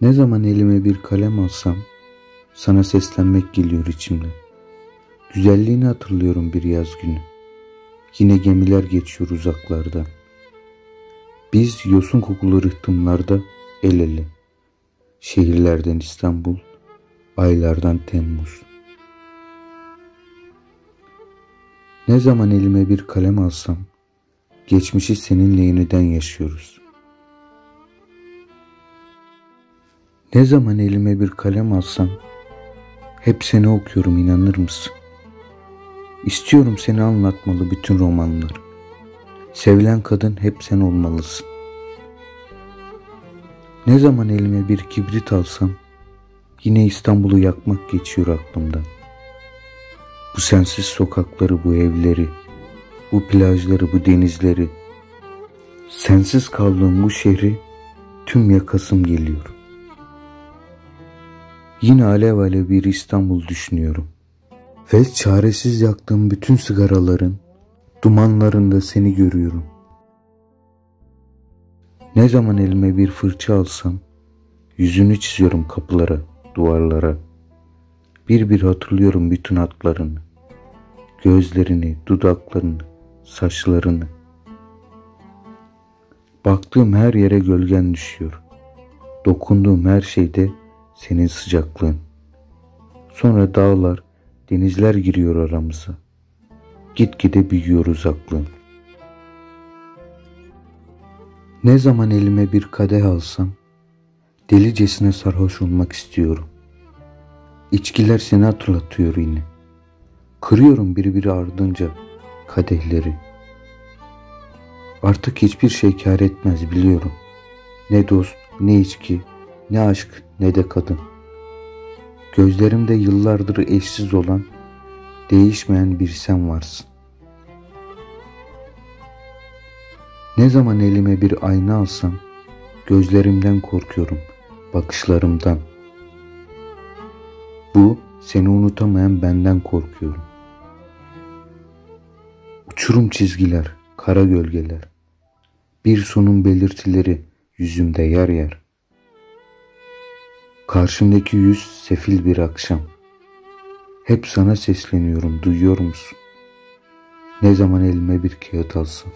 Ne zaman elime bir kalem alsam sana seslenmek geliyor içimde. Güzelliğini hatırlıyorum bir yaz günü. Yine gemiler geçiyor uzaklardan. Biz yosun kokulu rıhtımlarda el ele. Şehirlerden İstanbul, aylardan Temmuz. Ne zaman elime bir kalem alsam, geçmişi seninle yeniden yaşıyoruz. Ne zaman elime bir kalem alsam, hep seni okuyorum inanır mısın? İstiyorum seni anlatmalı bütün romanlar. Sevilen kadın hep sen olmalısın. Ne zaman elime bir kibrit alsam, yine İstanbul'u yakmak geçiyor aklımdan. Bu sensiz sokakları, bu evleri, bu plajları, bu denizleri, sensiz kaldığım bu şehri tüm yakasım geliyor. Yine alev alev bir İstanbul düşünüyorum. Ve çaresiz yaktığım bütün sigaraların dumanlarında seni görüyorum. Ne zaman elime bir fırça alsam yüzünü çiziyorum kapılara, duvarlara. Bir bir hatırlıyorum bütün hatlarını. Gözlerini, dudaklarını, saçlarını. Baktığım her yere gölgen düşüyor. Dokunduğum her şeyde senin sıcaklığın. Sonra dağlar, denizler giriyor aramıza. Gitgide büyüyor uzaklığın. Ne zaman elime bir kadeh alsam, delicesine sarhoş olmak istiyorum. İçkiler seni hatırlatıyor yine. Kırıyorum birbiri ardınca kadehleri. Artık hiçbir şey kar etmez biliyorum. Ne dost, ne içki, ne aşk, ne de kadın. Gözlerimde yıllardır eşsiz olan, değişmeyen bir sen varsın. Ne zaman elime bir ayna alsam, gözlerimden korkuyorum, bakışlarımdan. Bu, seni unutamayan benden korkuyorum. Uçurum çizgiler, kara gölgeler. Bir sonun belirtileri yüzümde yer yer. Karşımdaki yüz sefil bir akşam. Hep sana sesleniyorum, duyuyor musun? Ne zaman elime bir kağıt alsam.